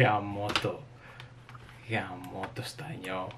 いやもっと。いやもっとしたいよ。